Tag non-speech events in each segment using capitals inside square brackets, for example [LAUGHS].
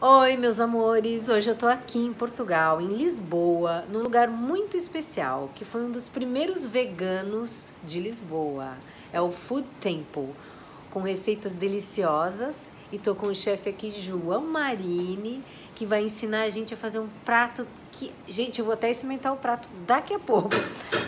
Oi, meus amores! Hoje eu tô aqui em Portugal, em Lisboa, num lugar muito especial, que foi um dos primeiros veganos de Lisboa. É o Food Temple, com receitas deliciosas. E tô com o chefe aqui, João Marini, que vai ensinar a gente a fazer um prato que, gente, eu vou até experimentar o prato daqui a pouco,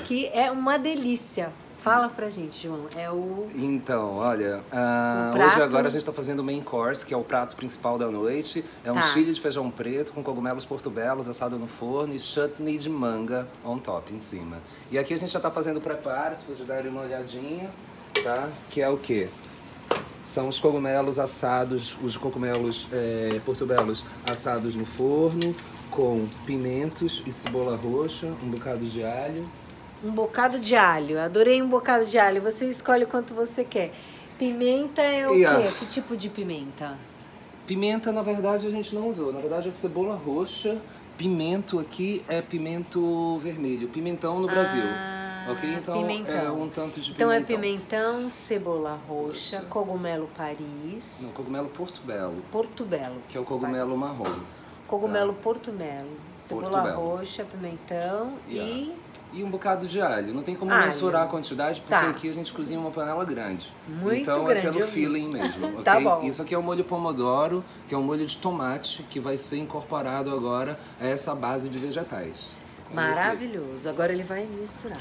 que é uma delícia. Fala pra gente, João. É o. Então, olha, uh, prato- hoje agora a gente tá fazendo o main course, que é o prato principal da noite. É um Tá. chile de feijão preto com cogumelos portubelos assado no forno e chutney de manga on top, em cima. E aqui a gente já tá fazendo o preparo, se vocês darem uma olhadinha, tá? Que é o quê? São os cogumelos assados, os cogumelos é, portubelos assados no forno, com pimentos e cebola roxa, um bocado de alho. Um bocado de alho. Adorei um bocado de alho. Você escolhe o quanto você quer. Pimenta é o Yeah. quê? Que tipo de pimenta? Pimenta, na verdade, a gente não usou. Na verdade, é cebola roxa. Pimento aqui é pimento vermelho. Pimentão no Brasil. Ah, ok? Então pimentão. é um tanto de Então pimentão. é pimentão, cebola roxa, Roxa. cogumelo Paris, Não, cogumelo portobello, portobello. que é o cogumelo Paris. marrom. Cogumelo portumelo, cebola Portobello. roxa, pimentão Yeah. E um bocado de alho. Não tem como Alho. mensurar a quantidade, porque Tá. aqui a gente cozinha uma panela grande. Muito então grande, é pelo feeling mesmo, [LAUGHS] ok? Tá bom. Isso aqui é o molho pomodoro, que é um molho de tomate, que vai ser incorporado agora a essa base de vegetais. e maravilhoso. Agora ele vai misturar.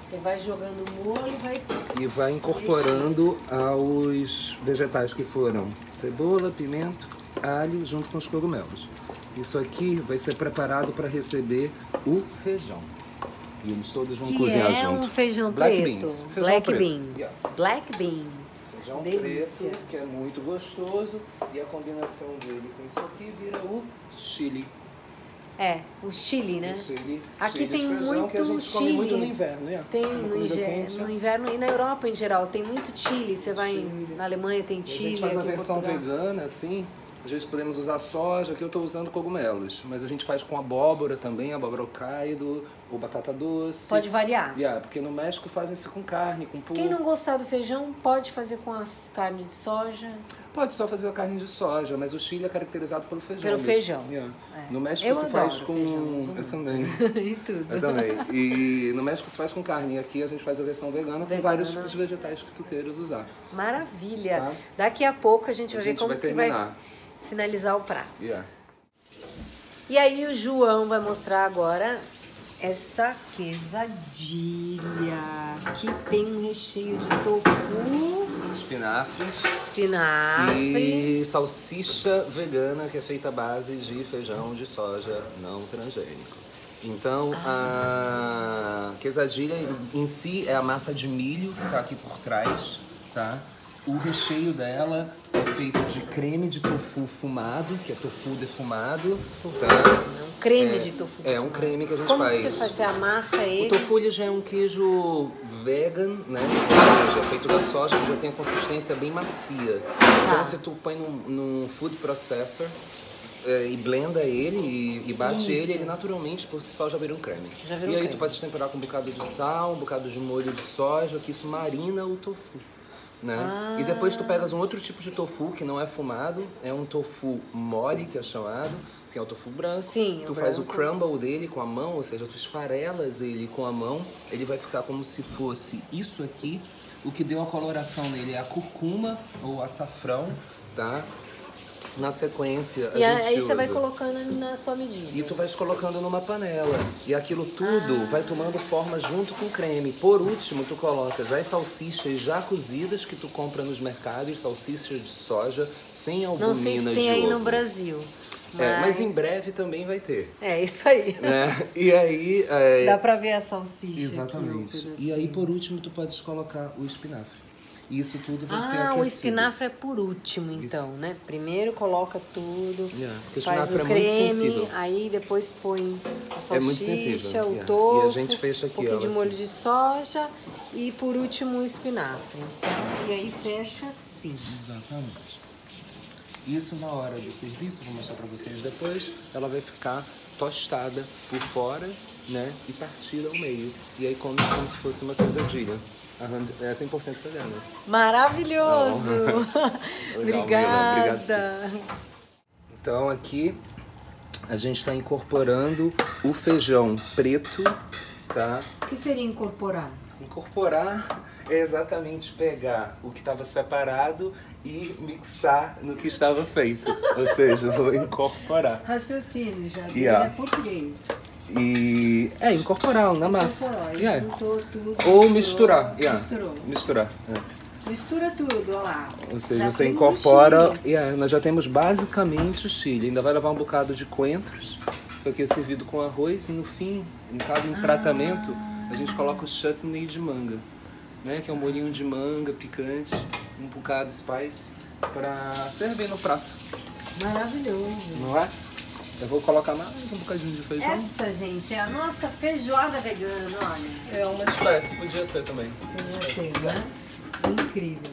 Você vai jogando o molho e vai E vai incorporando aos vegetais que foram cebola, pimento, alho, junto com os cogumelos. Isso aqui vai ser preparado para receber o feijão. E eles todos vão que cozinhar é junto. um feijão Black preto. beans. Feijão Black preto. beans. Yeah. Black beans. Feijão Delícia. preto, que é muito gostoso. E a combinação dele com isso aqui vira o chili. É, o chili, né? O chili Aqui tem feijão, que a muito gente come muito no inverno, né? Tem no, comida inver- quente, no inverno e na Europa em geral tem muito chili. Você vai em- na Alemanha tem E a gente faz a versão vegana, assim. Às vezes podemos usar soja, aqui eu estou usando cogumelos. Mas a gente faz com abóbora também, abóbora caído, ou batata doce. Pode variar. Yeah, porque no México fazem-se com carne, com pulpo. Quem não gostar do feijão pode fazer com as carne de soja. Pode só fazer a carne de soja, mas o Chile é caracterizado pelo feijão. Pelo mesmo. feijão. Yeah. É. No México Eu se faz com. feijão, eu também. [LAUGHS] e tudo. Eu também. E no México se faz com carne. E aqui a gente faz a versão vegana, Vegana. com vários tipos de vegetais que tu queiras usar. Maravilha. Tá. Daqui a pouco a gente A vai gente ver como vai que vai terminar. Finalizar o prato. Yeah. E aí o João vai mostrar agora essa quesadilha que tem um recheio de tofu, Espinafres. espinafre. E salsicha vegana que é feita à base de feijão de soja não transgênico. Então, a quesadilha em si é a massa de milho que tá aqui por trás, tá? O recheio dela é feito de creme de tofu fumado, que é tofu defumado, tá? Um creme É, de tofu. é, um creme que a gente Como faz. que você faz? Você amassa ele? O tofu ele já é um queijo vegan, né? Ou seja, é feito da soja, ele já tem a consistência bem macia. Tá. Então se tu põe num, num food processor é, e blenda ele e, e bate Isso. ele, ele naturalmente por si só já vira um creme. Já vira um e aí creme. tu pode temperar com um bocado de sal, um bocado de molho de soja, que isso marina o tofu. Né? E depois tu pegas um outro tipo de tofu que não é fumado, é um tofu mole, que é chamado, que é o tofu branco. Sim, tu o faz o branco. crumble dele com a mão, ou seja, tu esfarelas ele com a mão, ele vai ficar como se fosse isso aqui. O que deu a coloração nele é a curcuma ou açafrão, tá? Na sequência, a E gente aí você vai usa- colocando na sua medida. e tu vais colocando numa panela. E aquilo tudo vai tomando forma junto com o creme. Por último, tu colocas as salsichas já cozidas que tu compra nos mercados, salsichas de soja, sem albumina Não sei se tem de aí no Brasil. É, mas em breve também vai ter. É isso aí. Né? E aí... é, Dá pra ver a salsicha. aqui, Exatamente. um E aí, por último, tu podes colocar o espinafre. Isso tudo vai ser Ah, aquecido. o espinafre é por último, então, né? Primeiro coloca tudo, Yeah, porque o faz o espinafre é creme, aí depois põe a salsicha, É muito sensível, o yeah. tofu, E a gente fecha um aqui, pouquinho ó, de assim. molho de soja e por último o espinafre. Então, e aí fecha assim. Exatamente. Isso na hora do serviço, vou mostrar pra vocês depois, ela vai ficar tostada por fora, né? E partida ao meio. E aí come como se fosse uma quesadilha. É 100% vegana. Maravilhoso! [LAUGHS] Legal, Mila, obrigado, Obrigada! Então aqui a gente está incorporando o feijão preto, tá? O que seria incorporar? Incorporar é exatamente pegar o que estava separado e mixar no que estava feito. Ou seja, vou incorporar. Raciocínio já, Yeah. é português. E é incorporar na massa. Incorporou, Yeah. juntou tudo. Ou misturou, misturar. yeah. Misturou. Misturar. é. Mistura tudo, olha lá. Ou seja, Já você incorpora. Yeah, nós já temos basicamente o chile. Ainda vai levar um bocado de coentros. Isso aqui é servido com arroz e no fim, em cada Ah. A gente coloca o chutney de manga. Né? Que é um molhinho de manga picante, um bocado de spice, para servir no prato. Maravilhoso. Não é? Eu vou colocar mais um bocadinho de feijão. Essa, gente, é a nossa feijoada vegana, olha. É uma espécie, podia ser também. Podia ser, né? Incrível.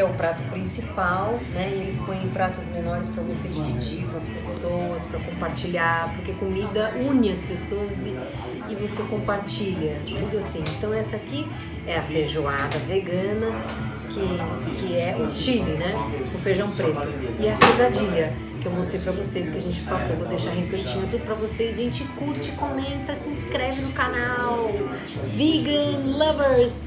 Que é o prato principal, né? E eles põem pratos menores para você dividir com as pessoas, para compartilhar, porque comida une as pessoas e, e você compartilha, tudo assim. Então essa aqui é a feijoada vegana, que, que é o chile, né? O feijão preto. E a quesadilha, que eu mostrei pra vocês, que a gente passou. Vou deixar receitinha tudo pra vocês. Gente, curte, comenta, se inscreve no canal. Vegan Lovers!